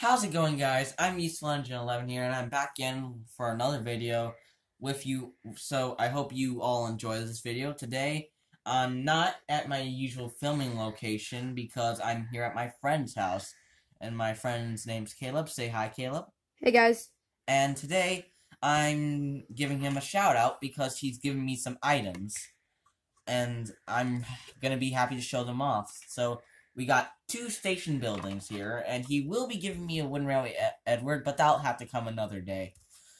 How's it going, guys? I'm Useful Engine 11 here, and I'm back again for another video with you. So I hope you all enjoy this video today. I'm not at my usual filming location because I'm here at my friend's house, and my friend's name's Caleb. Say hi, Caleb. Hey guys. And today I'm giving him a shout out because he's given me some items, and I'm gonna be happy to show them off. So we got two station buildings here, and he will be giving me a Wooden Railway e Edward, but that'll have to come another day.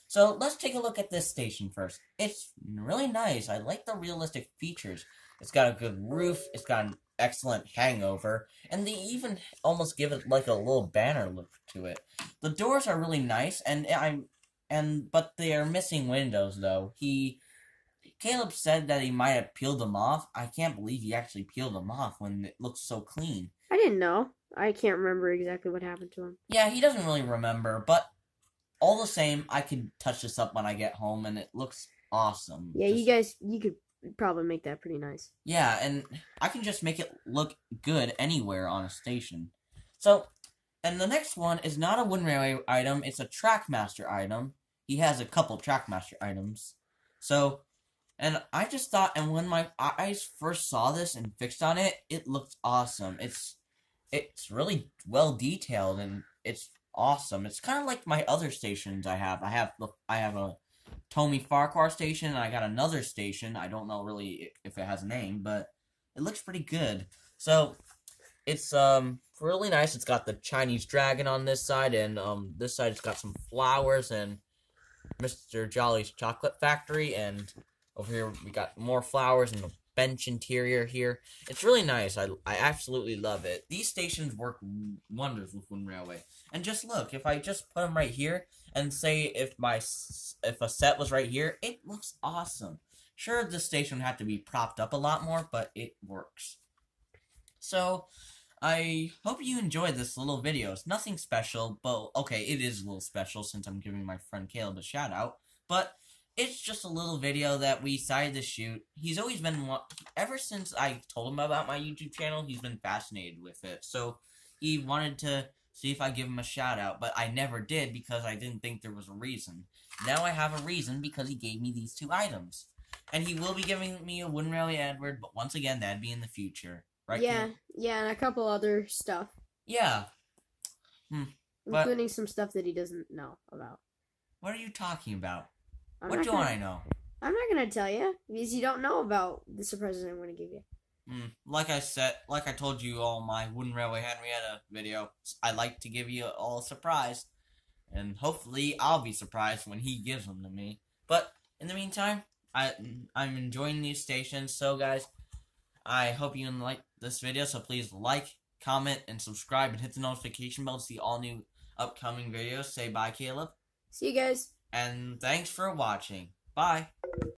So let's take a look at this station first. It's really nice. I like the realistic features. It's got a good roof. It's got an excellent hangover, and they even almost give it like a little banner look to it. The doors are really nice, and I'm and but they are missing windows though. He Caleb said that he might have peeled them off. I can't believe he actually peeled them off when it looks so clean. I didn't know. I can't remember exactly what happened to him. Yeah, he doesn't really remember, but all the same, I could touch this up when I get home, and it looks awesome. Yeah, Just- you guys, you could probably make that pretty nice. Yeah, and I can just make it look good anywhere on a station. So, and the next one is not a Wooden Railway item, it's a Trackmaster item. He has a couple Trackmaster items. So, and I just thought, and when my eyes first saw this and fixed on it, it looked awesome. It's, it's really well detailed and it's awesome. It's kind of like my other stations I have. I have, I have a Tomy Farquhar station, and I got another station. I don't know really if it has a name, but it looks pretty good. So it's um really nice. It's got the Chinese dragon on this side, and um this side it's got some flowers and Mr. Jolly's chocolate factory, and over here we got more flowers and a bench interior here. It's really nice. I I absolutely love it. These stations work wonders with Wooden Railway. And just look, if I just put them right here and say if my if a set was right here, it looks awesome. Sure, the station would have to be propped up a lot more, but it works. So, I hope you enjoyed this little video. It's nothing special, but okay, it is a little special since I'm giving my friend Caleb a shout out. But it's just a little video that we decided to shoot. He's always been ever since I told him about my YouTube channel. He's been fascinated with it. So he wanted to see if I give him a shout out, but I never did because I didn't think there was a reason. Now I have a reason because he gave me these two items. And he will be giving me a Wooden Railway Edward, but once again, that'd be in the future. Right? yeah, Caleb? yeah, and a couple other stuff, Yeah. Hmm. But- including some stuff that he doesn't know about. What are you talking about? I'm what do gonna, I know? I'm not gonna tell you because you don't know about the surprises I'm gonna give you. Mm, like I said, like I told you all my Wooden Railway Henrietta video, I like to give you all a surprise. And hopefully I'll be surprised when he gives them to me. But in the meantime, I I'm enjoying these stations. So guys, I hope you like this video. So please like, comment, and subscribe, and hit the notification bell to see all new upcoming videos. Say bye, Caleb, See you guys. And thanks for watching. Bye.